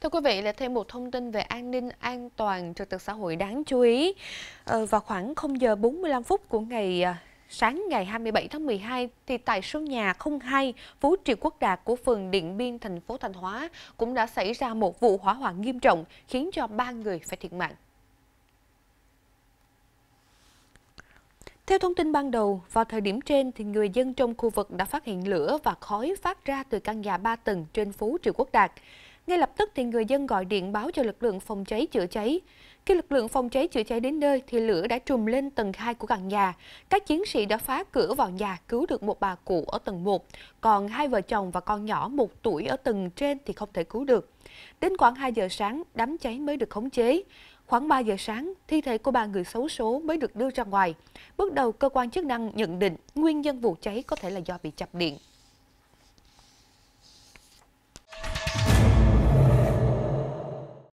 Thưa quý vị là thêm một thông tin về an ninh an toàn trật tự xã hội đáng chú ý. Ờ, vào khoảng 0 giờ 45 phút của ngày à, sáng ngày 27 tháng 12 thì tại số nhà 02 Phú Triệu Quốc Đạt của phường Điện Biên thành phố Thanh Hóa cũng đã xảy ra một vụ hỏa hoạn nghiêm trọng khiến cho ba người phải thiệt mạng. Theo thông tin ban đầu, vào thời điểm trên thì người dân trong khu vực đã phát hiện lửa và khói phát ra từ căn nhà 3 tầng trên phố Triệu Quốc Đạt. Ngay lập tức thì người dân gọi điện báo cho lực lượng phòng cháy chữa cháy. Khi lực lượng phòng cháy chữa cháy đến nơi thì lửa đã trùm lên tầng 2 của căn nhà. Các chiến sĩ đã phá cửa vào nhà cứu được một bà cụ ở tầng 1, còn hai vợ chồng và con nhỏ một tuổi ở tầng trên thì không thể cứu được. Đến khoảng 2 giờ sáng, đám cháy mới được khống chế. Khoảng 3 giờ sáng, thi thể của ba người xấu số mới được đưa ra ngoài. Bước đầu, cơ quan chức năng nhận định nguyên nhân vụ cháy có thể là do bị chập điện.